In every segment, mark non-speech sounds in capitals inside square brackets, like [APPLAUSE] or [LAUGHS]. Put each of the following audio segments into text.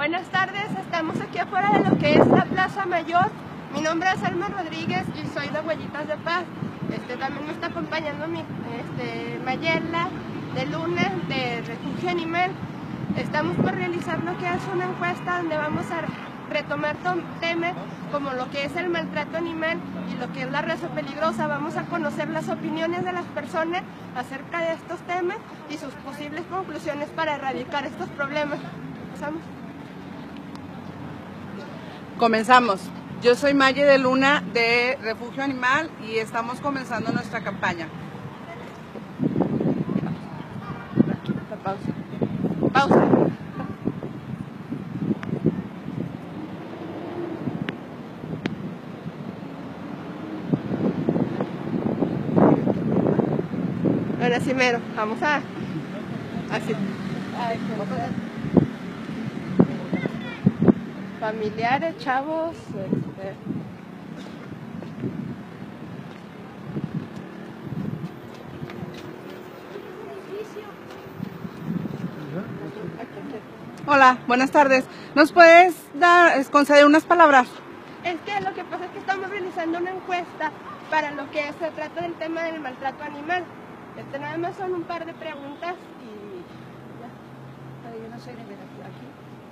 Buenas tardes, estamos aquí afuera de lo que es la Plaza Mayor. Mi nombre es Alma Rodríguez y soy de Huellitas de Paz. Este, también me está acompañando mi este, Mayela de Luna de Refugio Animal. Estamos por realizar lo que es una encuesta donde vamos a retomar temas como lo que es el maltrato animal y lo que es la raza peligrosa. Vamos a conocer las opiniones de las personas acerca de estos temas y sus posibles conclusiones para erradicar estos problemas. ¿Empezamos? Comenzamos. Yo soy Maye de Luna de Refugio Animal y estamos comenzando nuestra campaña. Pausa. Pausa. Ahora sí, mero. Vamos a. Así. Familiares, chavos. Este. Hola, buenas tardes. ¿Nos puedes dar, es, conceder unas palabras? Es que lo que pasa es que estamos realizando una encuesta para lo que se trata del tema del maltrato animal. Este, nada más son un par de preguntas y ya. Pero yo no soy de aquí.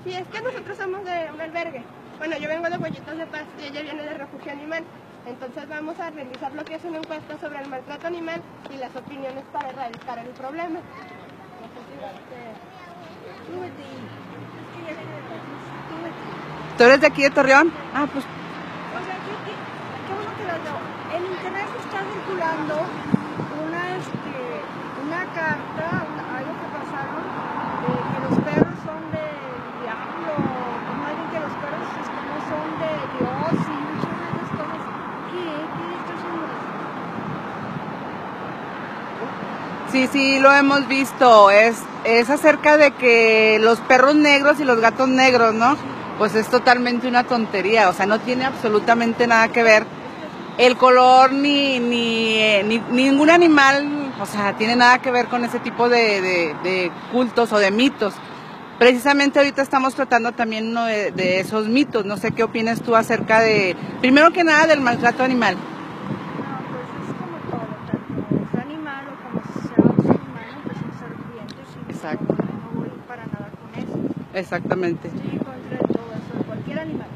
Sí, es que nosotros somos de un albergue. Bueno, yo vengo de Huellitos de Paz y ella viene de Refugio Animal. Entonces vamos a realizar lo que es una encuesta sobre el maltrato animal y las opiniones para erradicar el problema. ¿Tú eres de aquí de Torreón? Ah, pues O sea, qué, qué, qué bueno que veo. En internet está circulando una, este, una carta, una- algo que pasaron, de que los perros son del diablo, o más bien que los perros este, no son de Dios y muchas de esas cosas. ¿Qué? ¿Qué está haciendo eso? Sí, sí, lo hemos visto. Es, es acerca de que los perros negros y los gatos negros, ¿no? Pues es totalmente una tontería. O sea, no tiene absolutamente nada que ver el color ni, ni, eh, ni- ningún animal, o sea, tiene nada que ver con ese tipo de, cultos o de mitos. Precisamente ahorita estamos tratando también uno de, de esos mitos. No sé qué opinas tú acerca de, primero que nada, del maltrato animal. No, pues es como todo, tanto es animal o como si sea un ser humano, pues son ser vivientes y Exacto. No, no voy para nada con eso. Exactamente. En contra todo eso, cualquier animal.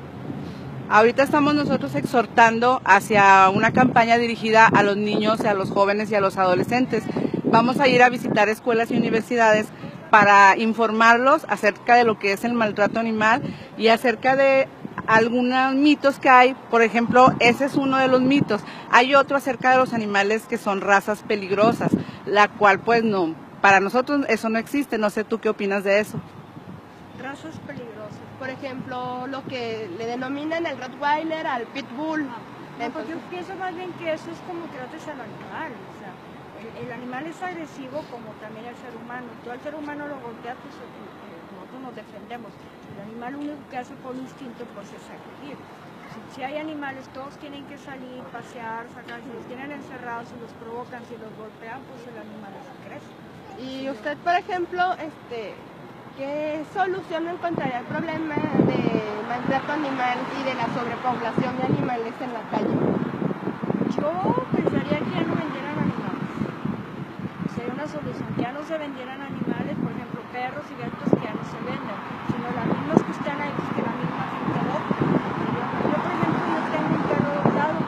Ahorita estamos nosotros exhortando hacia una campaña dirigida a los niños, a los jóvenes y a los adolescentes. Vamos a ir a visitar escuelas y universidades para informarlos acerca de lo que es el maltrato animal y acerca de algunos mitos que hay. Por ejemplo, ese es uno de los mitos. Hay otro acerca de los animales que son razas peligrosas, la cual pues no, para nosotros eso no existe. No sé tú qué opinas de eso. Razas peligrosas. Por ejemplo, lo que le denominan el Rottweiler, al Pitbull. No, pues Entonces, yo pienso más bien que eso es como trates al animal. O sea, el, el animal es agresivo como también el ser humano. Tú al ser humano lo golpeas, pues eh, eh, nosotros nos defendemos. El animal único que hace por instinto pues es agredir. Si, si hay animales, todos tienen que salir, pasear, sacar. Si los tienen encerrados, si los provocan, si los golpean, pues el animal es agresivo. y usted, por ejemplo, este, ¿qué solución encontraría al problema de maltrato animal y de la sobrepoblación de animales en la calle? Yo pensaría que ya no vendieran animales. Sería una solución, que ya no se vendieran animales, por ejemplo, perros y gatos que ya no se venden, sino las mismas que están ahí, que la misma gente adopta. Yo, yo, por ejemplo, yo tengo un perro adoptado,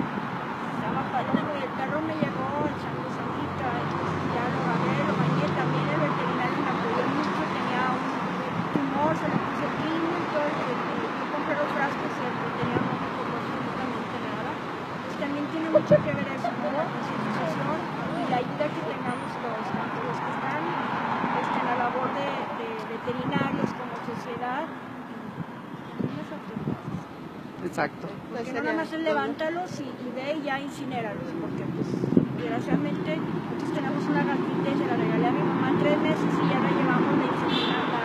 se llama Palomo, y el perro me llegó echando sanita, entonces ya lo agarré, lo bañé, también el veterinario me apoyó mucho, tenía un tumor, se le puso quimio y todo, y, y yo compré los frascos y el veterinario no me cobró absolutamente nada. Pues también tiene mucho que ver eso, ¿no? La concientización y la ayuda que tengamos los, tanto los que están este, en la labor de, de veterinarios como sociedad y las autoridades. Sería nada más es levántalos y, y ve y ya incinéralos, porque pues desgraciadamente nosotros tenemos una gatita y se la regalé a mi mamá tres meses y ya la llevamos a incinerar la,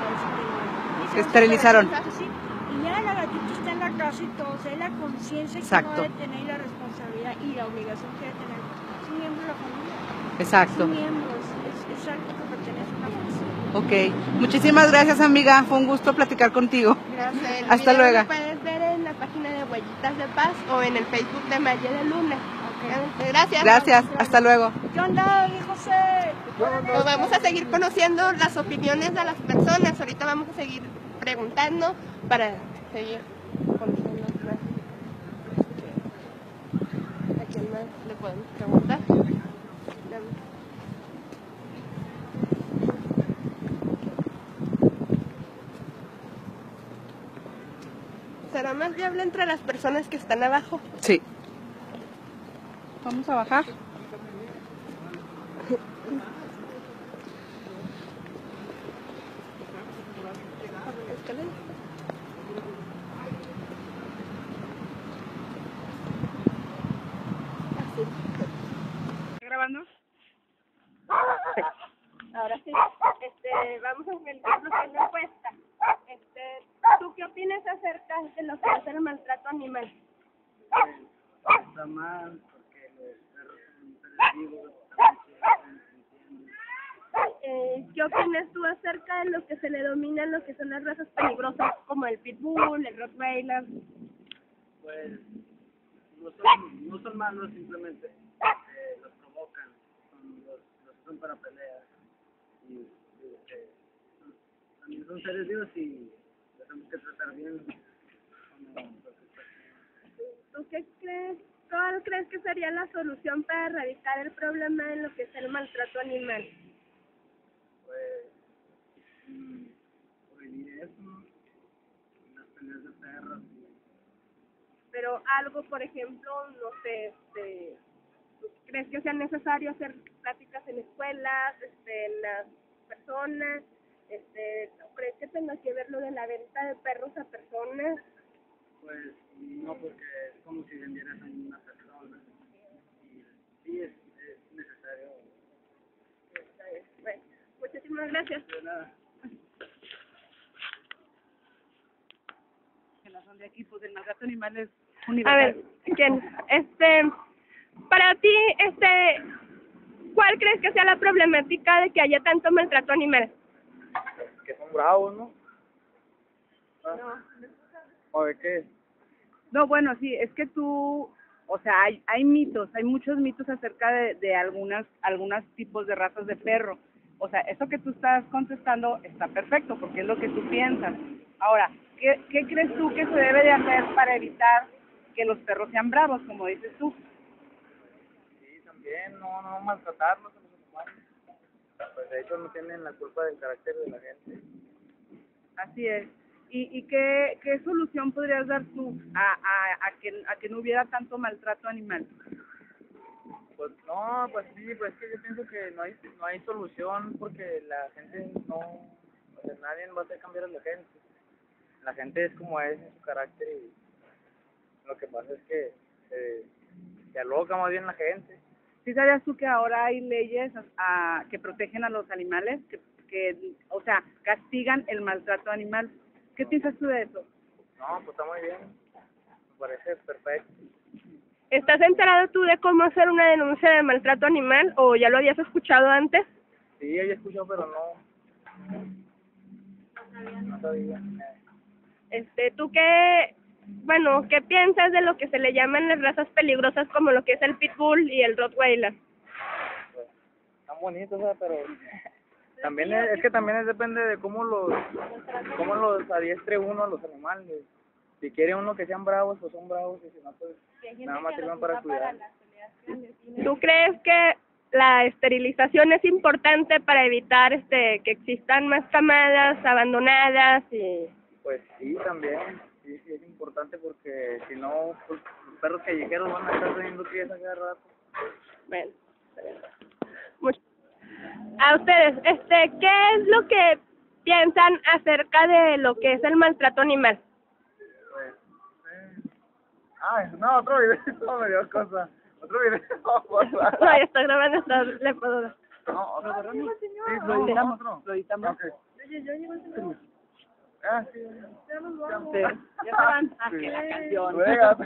la, este, esterilizaron. Sí, y ya la gatita está en la casa y todo, o sea, es la conciencia que Exacto. uno debe tener y la responsabilidad y la obligación que debe tener. Es un miembro de la familia. Exacto. Es un miembro, es, algo que pertenece a una familia. Ok. Muchísimas gracias, amiga. Fue un gusto platicar contigo. Gracias. Hasta luego. Lo puedes ver en la de Paz o en el Facebook de Maya de Luna. Gracias. Gracias. Hasta luego. ¿Qué onda, José? Pues vamos a seguir conociendo las opiniones de las personas. Ahorita vamos a seguir preguntando para seguir conociendo más. ¿A quién más le podemos preguntar? Será más viable entre las personas que están abajo. Sí. Vamos a bajar. grabando? Ahora sí, este, vamos a realizar una encuesta. Este, ¿Tú qué opinas acerca de lo que es el maltrato animal? Está mal porque los perros son seres vivos, también se entiende. Eh, ¿Qué opinas tú acerca de lo que se le domina lo que son las razas peligrosas como el pitbull, el rottweiler? Pues no son, no son malos, simplemente eh, los provocan, son, los, los usan para peleas. Y que son- también son seres vivos y los tenemos que tratar bien. como. ¿Tú qué crees? ¿Cuál crees que sería la solución para erradicar el problema de lo que es el maltrato animal? Prohibir eso, las peleas de perros. Pero algo, por ejemplo, no sé, este, ¿tú ¿crees que sea necesario hacer pláticas en escuelas, este, en las personas? Este, ¿tú ¿Crees que tenga que ver lo de la venta de perros a personas? Pues no, porque es como si vendieras a una persona. Y sí, es, es necesario. Bueno, muchísimas gracias. De nada. No son de aquí, pues el maltrato animal es A ver, ¿quién? Este, para ti, este, ¿cuál crees que sea la problemática de que haya tanto maltrato animal? Que son bravos, ¿no? Ah. ¿O de qué? No, bueno, sí, es que tú, o sea, hay, hay mitos, hay muchos mitos acerca de, de algunas, algunos tipos de razas de perro. O sea, eso que tú estás contestando está perfecto porque es lo que tú piensas. Ahora, ¿qué, qué crees tú que se debe de hacer para evitar que los perros sean bravos, como dices tú? Sí, también, no, no maltratarlos a los animales. Pues de hecho no tienen la culpa del carácter de la gente. Así es. ¿Y, y qué, qué solución podrías dar tú a, a, a, que, a que no hubiera tanto maltrato animal? Pues no, pues sí, pues es que yo pienso que no hay, no hay solución porque la gente no, o sea, nadie va a hacer cambiar a la gente. La gente es como es en su carácter y lo que pasa es que se, se aloca más bien la gente. ¿Sí sabías tú que ahora hay leyes a- que protegen a los animales, que, que, o sea, castigan el maltrato animal? ¿Qué piensas tú de eso? No, pues está muy bien, me parece perfecto. ¿Estás enterado tú de cómo hacer una denuncia de maltrato animal o ya lo habías escuchado antes? Sí, había escuchado, pero no. No sabía. Este, ¿tú qué, bueno, qué piensas de lo que se le llaman las razas peligrosas como lo que es el pitbull y el rottweiler? Pues, están bonitos, pero [LAUGHS] también es, es que también es, depende de cómo los cómo los adiestre uno a los animales. Si quiere uno que sean bravos, pues son bravos, y si no, pues nada más sirven para cuidar. ¿Tú crees que la esterilización es importante para evitar este que existan más camadas abandonadas y Pues sí, también, sí, sí es importante porque si no, pues, los perros callejeros van a estar teniendo piezas cada rato. bueno, much- a ustedes, este, ¿qué es lo que piensan acerca de lo que es el maltrato animal? Pues, eh. Ah, no, otro video, [LAUGHS] no me dio cosa. Otro video, [LAUGHS] por [LAUGHS] No, favor. ya está grabando, está, le puedo dar. No, otro, ¿verdad? Sí, lo editamos. Lo editamos. Ok. Ah, sí. Ya se van. Ah, qué la canción. Venga,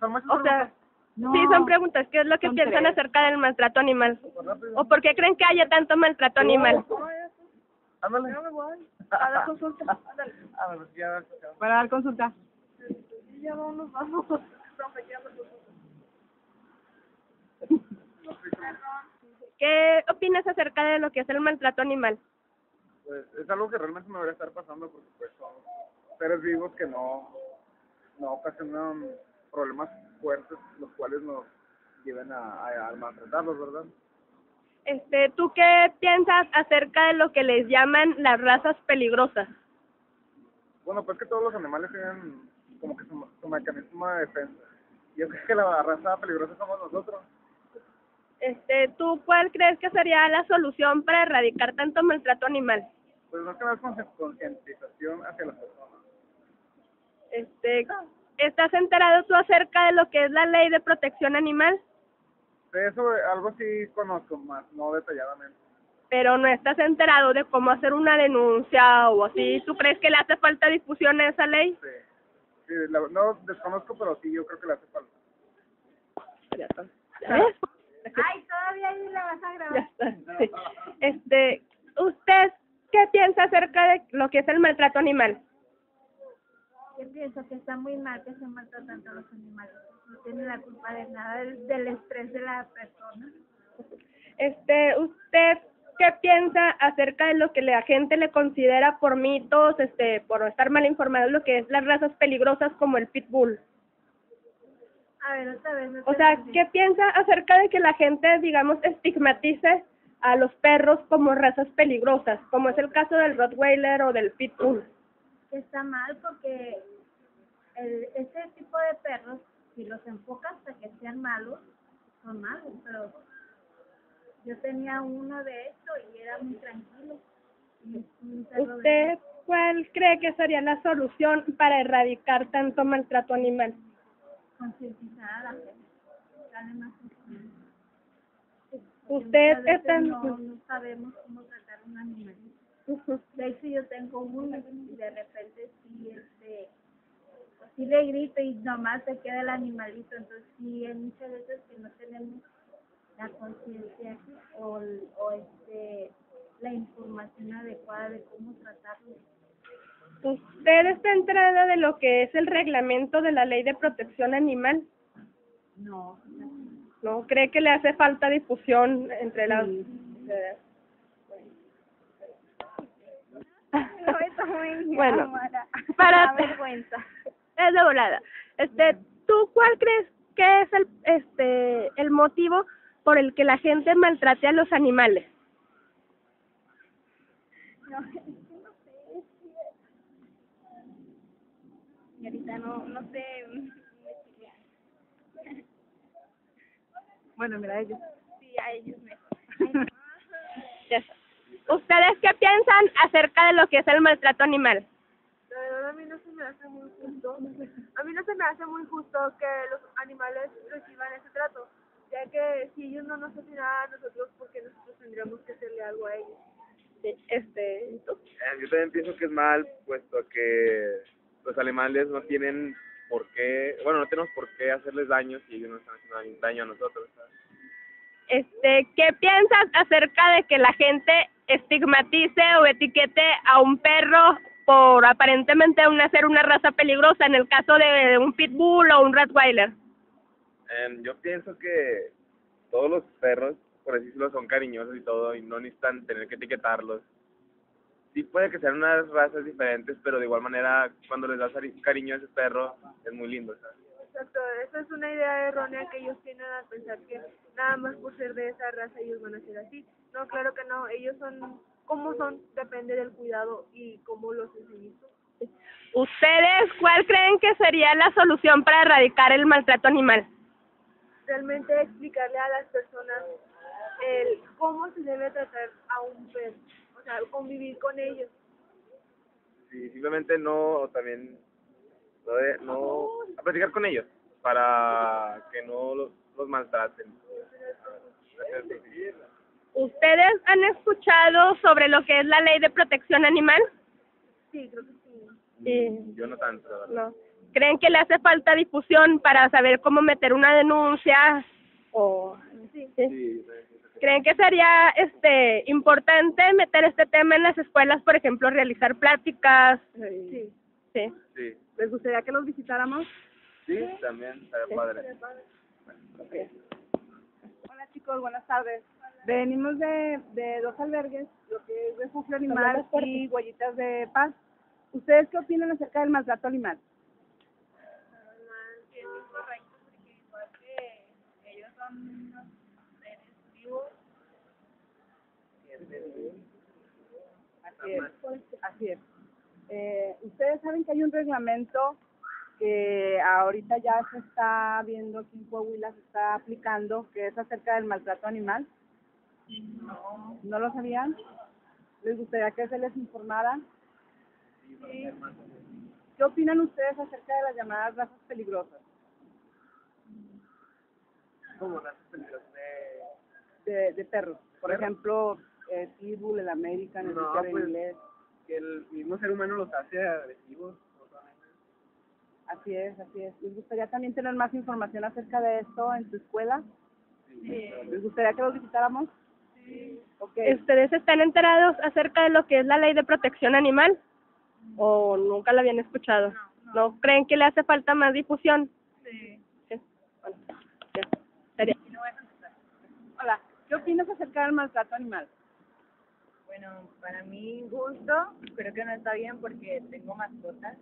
son muchas O sea, No. sí, son preguntas. ¿Qué es lo que Son piensan tres. acerca del maltrato animal? ¿O por qué creen que haya tanto maltrato animal? Ándale. No me voy. [LAUGHS] A dar consulta. Ándale. Ya, ya. Para dar consulta. Y ya vámonos, vamos. [LAUGHS] ¿Qué opinas acerca de lo que es el maltrato animal? Pues es algo que realmente me debería estar pasando porque pues son seres vivos que no, no ocasionan problemas fuertes los cuales nos lleven a, a, a maltratarlos, ¿verdad? Este, ¿tú qué piensas acerca de lo que les llaman las razas peligrosas? Bueno, pues que todos los animales tienen como que su, su mecanismo de defensa. Yo creo que la raza peligrosa somos nosotros. Este, ¿tú cuál crees que sería la solución para erradicar tanto maltrato animal? Pues más que nada es concientización hacia las personas. Este, ¿estás enterado tú acerca de lo que es la ley de protección animal? De eso algo sí conozco más, no detalladamente. Pero no estás enterado de cómo hacer una denuncia o así. ¿Tú crees que le hace falta difusión a esa ley? Sí, sí la- no desconozco, pero sí, yo creo que le hace falta. ¿Ya ves? Ay, todavía ahí la vas a Ya grabar. está. Sí. Este, ¿usted qué piensa acerca de lo que es el maltrato animal? Yo pienso que está muy mal que se maltratan a los animales. No tienen la culpa de nada del, del estrés de la persona. Este, ¿usted qué piensa acerca de lo que la gente le considera por mitos, este, por estar mal informado, lo que es las razas peligrosas como el pitbull? A ver, otra vez. no O sea. ¿qué piensa acerca de que la gente, digamos, estigmatice a los perros como razas peligrosas, como es el caso del Rottweiler o del pitbull? está mal porque el, ese tipo de perros, si los enfocas a que sean malos, son malos, pero yo tenía uno de hecho y era muy tranquilo. ¿Usted cuál cree que sería la solución para erradicar tanto maltrato animal? concientizar a la gente, darle más información. Usted está... no, no sabemos cómo tratar un animalito. Ujú. De hecho, yo tengo uno y de repente sí, este, pues sí le grito y nomás se queda el animalito. Entonces, sí, hay muchas veces que no tenemos la conciencia o, o este, la información adecuada de cómo tratarlo. ¿Usted está enterada de lo que es el reglamento de la ley de protección animal? No, ¿No? ¿Cree que le hace falta difusión entre las... eh, [LAUGHS] muy Bueno, para- vergüenza. Es de volada. Este, ¿tú cuál crees que es el, este, el motivo por el que la gente maltrate a los animales? No, [LAUGHS] no sé, Y ahorita no, no sé. Bueno, mira ellos. Sí, a ellos mejor. [LAUGHS] ¿Ustedes qué piensan acerca de lo que es el maltrato animal? La verdad a mí no se me hace muy justo. A mí no se me hace muy justo que los animales reciban ese trato, ya que si ellos no nos hacen nada a nosotros, ¿por qué nosotros tendríamos que hacerle algo a ellos? Este. Eh, Yo también pienso que es mal, puesto que los animales no tienen por qué, bueno, no tenemos por qué hacerles daño si ellos no están haciendo daño a nosotros. ¿sabes? este, ¿qué piensas acerca de que la gente estigmatice o etiquete a un perro por aparentemente una, ser una raza peligrosa en el caso de un pitbull o un rottweiler? Em, yo pienso que todos los perros, por decirlo, son cariñosos y todo, y no necesitan tener que etiquetarlos. Sí puede que sean unas razas diferentes, pero de igual manera, cuando les das cari- cariño a ese perro, es muy lindo, ¿sabes? Exacto, esa es una idea errónea que ellos tienen al pensar que nada más por ser de esa raza ellos van a ser así. No, claro que no, ellos son como son, depende del cuidado y cómo los enseñes tú. ¿Ustedes cuál creen que sería la solución para erradicar el maltrato animal? realmente explicarle a las personas el cómo se debe tratar a un perro, convivir con ellos. Sí, simplemente no, también, no, de- no, a platicar con ellos, para que no los, los maltraten. ¿Ustedes han escuchado sobre lo que es la ley de protección animal? Sí, creo que sí. Sí. Yo no tanto, la verdad. No. ¿Creen que le hace falta difusión para saber cómo meter una denuncia? O... Sí. Sí. Sí, ¿Creen que sería este importante meter este tema en las escuelas, por ejemplo, realizar pláticas? Sí. Sí. Sí, ¿Les gustaría que los visitáramos? sí, también estaría padre. Hola chicos, buenas tardes. Venimos de, de dos albergues, lo que es Refugio Animal y Huellitas de Paz. ¿Ustedes qué opinan acerca del maltrato animal? Así es, así es. Eh, Ustedes saben que hay un reglamento que ahorita ya se está viendo aquí en Coahuila, se está aplicando, que es acerca del maltrato animal. No. ¿No lo sabían? ¿Les gustaría que se les informara? Sí. ¿Qué opinan ustedes acerca de las llamadas razas peligrosas? Como las películas de... De, de perros. Por ejemplo, eh, Pitbull, el American, el No, pues- inglés. que el mismo ser humano los hace agresivos. totalmente. Así es, así es. ¿Les gustaría también tener más información acerca de esto en su escuela? Sí. ¿Les gustaría que los visitáramos? Sí. Ok. ¿Ustedes están enterados acerca de lo que es la ley de protección animal? ¿O nunca la habían escuchado? No, creen que le hace falta más difusión? Sí. Bueno, ya. Sería. Hola, ¿qué opinas acerca del maltrato animal? Bueno, para mi gusto, creo que no está bien porque tengo mascotas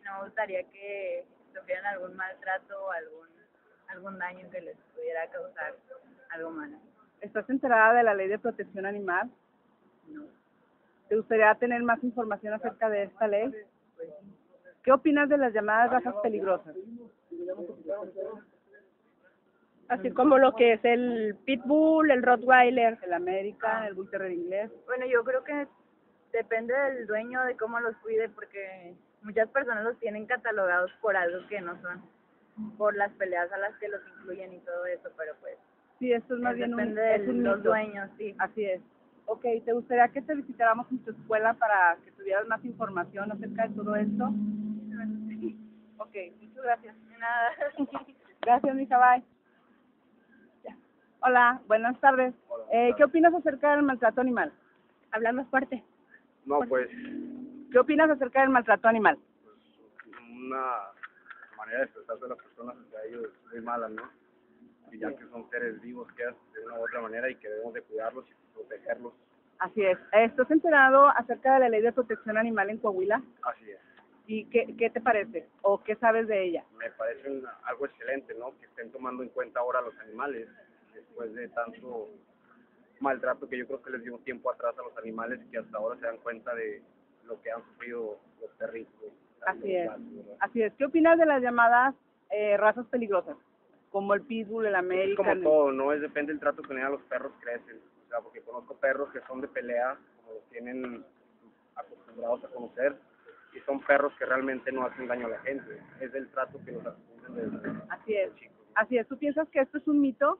y no me gustaría que sufrieran algún maltrato o algún, algún daño que les pudiera causar algo malo. ¿Estás enterada de la ley de protección animal? No. ¿Te gustaría tener más información acerca de esta ley? ¿Qué opinas de las llamadas razas peligrosas? Así como lo que es el Pitbull, el Rottweiler. El American, el Bull Terrier inglés. Bueno, yo creo que depende del dueño de cómo los cuide porque muchas personas los tienen catalogados por algo que no son, por las peleas a las que los incluyen y todo eso, pero pues Sí, esto es más bien un, depende es de un los mito. dueños, sí. Así es. Ok, ¿te gustaría que te visitáramos en tu escuela para que tuvieras más información acerca de todo esto? Ok, muchas gracias. Nada. Gracias, mija, bye. Hola, buenas tardes. Eh, ¿Qué opinas acerca del maltrato animal? Habla más fuerte. No, pues ¿Qué opinas acerca del maltrato animal? una manera de expresarse de las personas hacia ellos es muy mala, ¿no? Y ya que son seres vivos que de una u otra manera y que debemos de cuidarlos y protegerlos. Así es. ¿Estás enterado acerca de la ley de protección animal en Coahuila? Así es. ¿Y qué, qué te parece? ¿O qué sabes de ella? Me parece algo excelente, ¿no? Que estén tomando en cuenta ahora a los animales después de tanto maltrato que yo creo que les dio tiempo atrás a los animales que hasta ahora se dan cuenta de lo que han sufrido los perritos. Así es. Así es. ¿Qué opinas de las llamadas eh, razas peligrosas? Como el Pitbull, el Es American. como todo, ¿no? Es depende del trato que le dan a los perros crecen. O sea, porque conozco perros que son de pelea, como los tienen acostumbrados a conocer, y son perros que realmente no hacen daño a la gente. Es el trato que los acostumbran desde Así es. chicos. Así es. ¿Tú piensas que esto es un mito?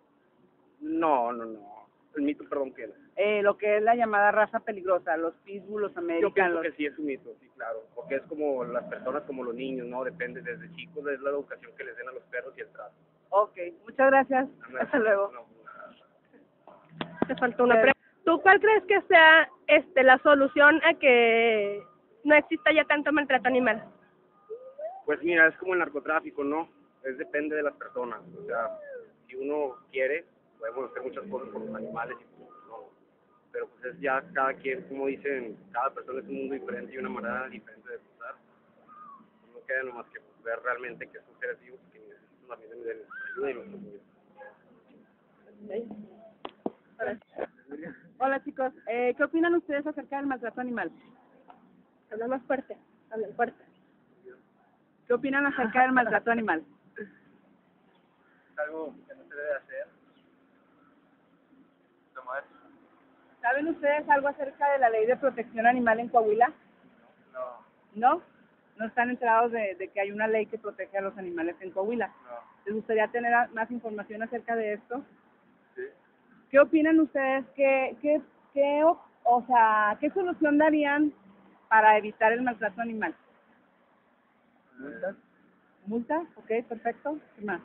No, no, no. El mito, perdón, que Eh, lo que es la llamada raza peligrosa, los Pitbull, los Yo pienso que sí es un mito, sí, claro. Porque es como las personas, como los niños, ¿no? Depende desde chicos, es la educación que les den a los perros y el trato. Ok, muchas gracias. No, Hasta luego. no, Te faltó una pregunta. ¿Tú cuál crees que sea este la solución a que no exista ya tanto maltrato animal? Pues mira, es como el narcotráfico, ¿no? Es depende de las personas. O sea, si uno quiere, podemos hacer muchas cosas por los animales y pues, no. Pero pues es ya cada quien, como dicen, cada persona es un mundo diferente y una manera diferente de pensar. No queda nomás que ver realmente que son seres vivos que necesitan también de nuestra ayuda y nuestro apoyo. Hola chicos, eh, ¿qué opinan ustedes acerca del maltrato animal? Habla más fuerte. Habla fuerte. ¿Qué opinan acerca del maltrato animal? Es algo que no se debe hacer. ¿Saben ustedes algo acerca de la ley de protección animal en Coahuila? No, ¿No? ¿No están enterados de, de que hay una ley que protege a los animales en Coahuila? no. ¿Les gustaría tener más información acerca de esto? Sí. ¿Qué opinan ustedes? ¿Qué, qué, qué, o, sea, qué solución darían para evitar el maltrato animal? Multas. ¿Multa? Ok, perfecto. ¿Qué más?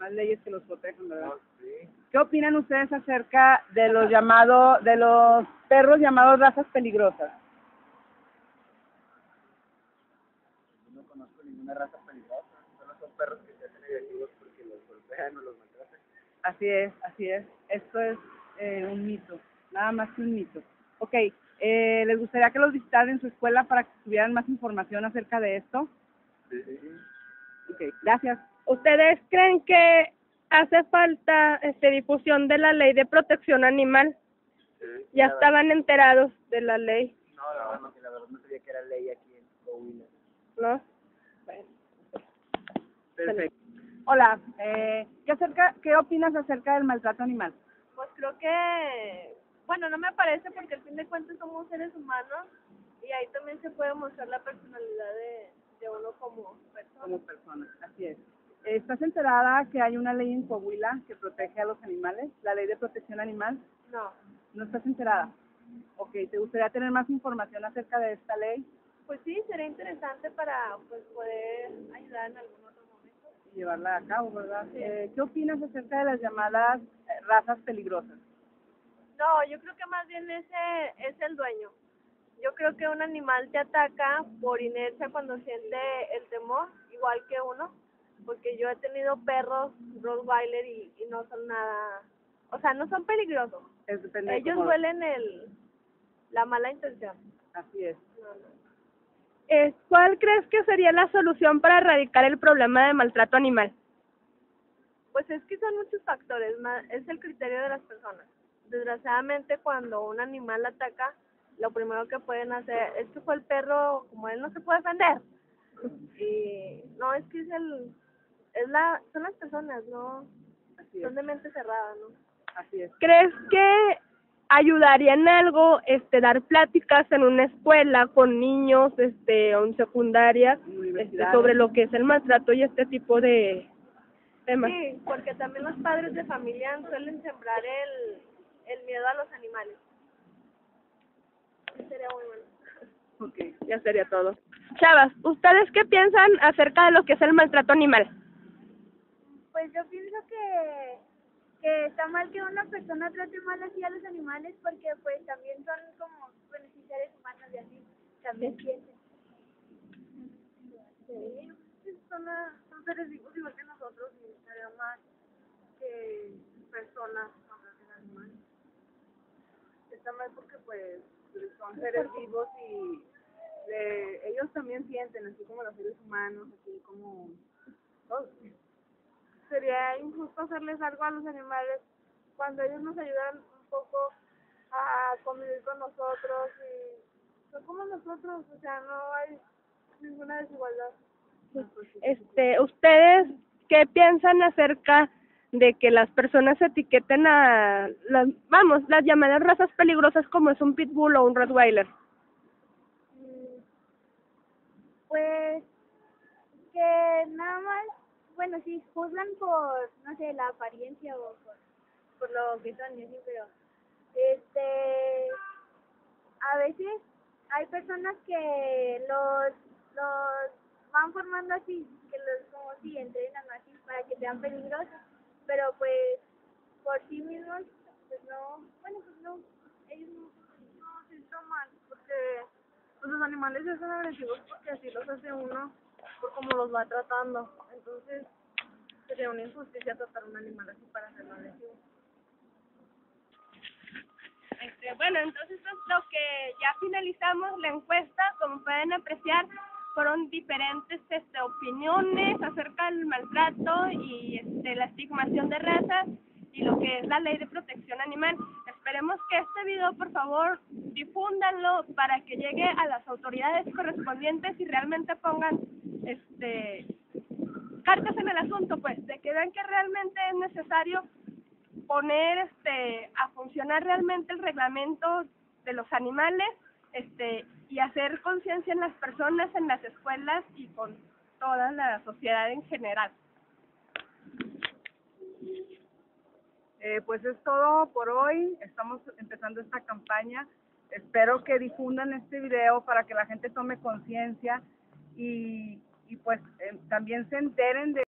Más leyes que los protejan, ¿verdad? ¿Qué opinan ustedes acerca de los llamados, de los perros llamados razas peligrosas? No conozco ninguna raza peligrosa. Solo son perros que se hacen agresivos porque los golpean o los maltratan. Así es, así es. Esto es eh, un mito, nada más que un mito. Ok, eh, ¿les gustaría que los visitaran en su escuela para que tuvieran más información acerca de esto? Sí, sí. Ok, gracias. ¿Ustedes creen que hace falta este difusión de la ley de protección animal? Ya estaban enterados de la ley, No, la verdad la verdad no sabía que era ley aquí en Coahuila. ¿no? Perfecto. Hola, eh, ¿qué, acerca, ¿qué opinas acerca del maltrato animal? Pues creo que, bueno, no me parece porque al fin de cuentas somos seres humanos y ahí también se puede mostrar la personalidad de, de uno como persona. Como personas, así es. ¿Estás enterada que hay una ley en Coahuila que protege a los animales? La ley de protección animal. No, ¿No estás enterada? Ok, ¿te gustaría tener más información acerca de esta ley pues sí, sería interesante para pues poder ayudar en algún otro momento. y llevarla a cabo, verdad? Eh, ¿Qué opinas acerca de las llamadas eh, razas peligrosas? No, yo creo que más bien ese es el dueño. Yo creo que un animal te ataca por inercia cuando siente el temor, igual que uno, porque yo he tenido perros Rottweiler y, y no son nada, o sea, no son peligrosos. Es depende de Ellos cómo- duelen el la mala intención. Así es. Eh, ¿Cuál crees que sería la solución para erradicar el problema de maltrato animal? Pues es que son muchos factores, es el criterio de las personas. Desgraciadamente cuando un animal ataca, lo primero que pueden hacer es que fue el perro, como él no se puede defender. [LAUGHS] Y no, es que es el, es la, son las personas, no, Así es. son de mente cerrada, ¿no? Así es. ¿Crees que ayudaría en algo este dar pláticas en una escuela con niños este o en secundaria este, sobre lo que es el maltrato y este tipo de temas? Sí, porque también los padres de familia suelen sembrar el, el miedo a los animales. Sería muy bueno. Ok. Ya sería todo. Chavas, ¿ustedes qué piensan acerca de lo que es el maltrato animal? Pues yo pienso que, que está mal que una persona trate mal así a los animales porque pues también son como beneficiarios humanos y así también sienten. Sí, pues, son, a- son seres vivos igual que nosotros y estaría mal que personas matasen animales. Está mal porque pues son seres vivos y eh, ellos también sienten, así como los seres humanos, así como todos. Sería injusto hacerles algo a los animales cuando ellos nos ayudan un poco a convivir con nosotros y son como nosotros, o sea, no hay ninguna desigualdad. Este, ¿ustedes qué piensan acerca de que las personas etiqueten a las, vamos, las llamadas razas peligrosas como es un pitbull o un rottweiler? Pues que nada más, bueno, sí, juzgan por, no sé, la apariencia o por, por lo que son así, pero este, a veces hay personas que los, los van formando así, que los como si entrenan así para que sean peligrosos, pero pues por sí mismos, pues no, bueno, pues no, ellos no. No, sí está mal, porque pues, los animales se hacen agresivos porque así los hace uno, por cómo los va tratando. Entonces, sería una injusticia tratar un animal así para hacerlo agresivo. Este, bueno, entonces es lo que ya finalizamos la encuesta, como pueden apreciar, fueron diferentes este, opiniones acerca del maltrato y este, la estigmación de razas y lo que es la ley de protección animal. Esperemos que este video, por favor, difúndanlo para que llegue a las autoridades correspondientes y realmente pongan este cartas en el asunto, pues, de que vean que realmente es necesario poner este a funcionar realmente el reglamento de los animales este y hacer conciencia en las personas en las escuelas y con toda la sociedad en general Eh, pues es todo por hoy. Estamos empezando esta campaña. Espero que difundan este video para que la gente tome conciencia y, y pues eh, también se enteren de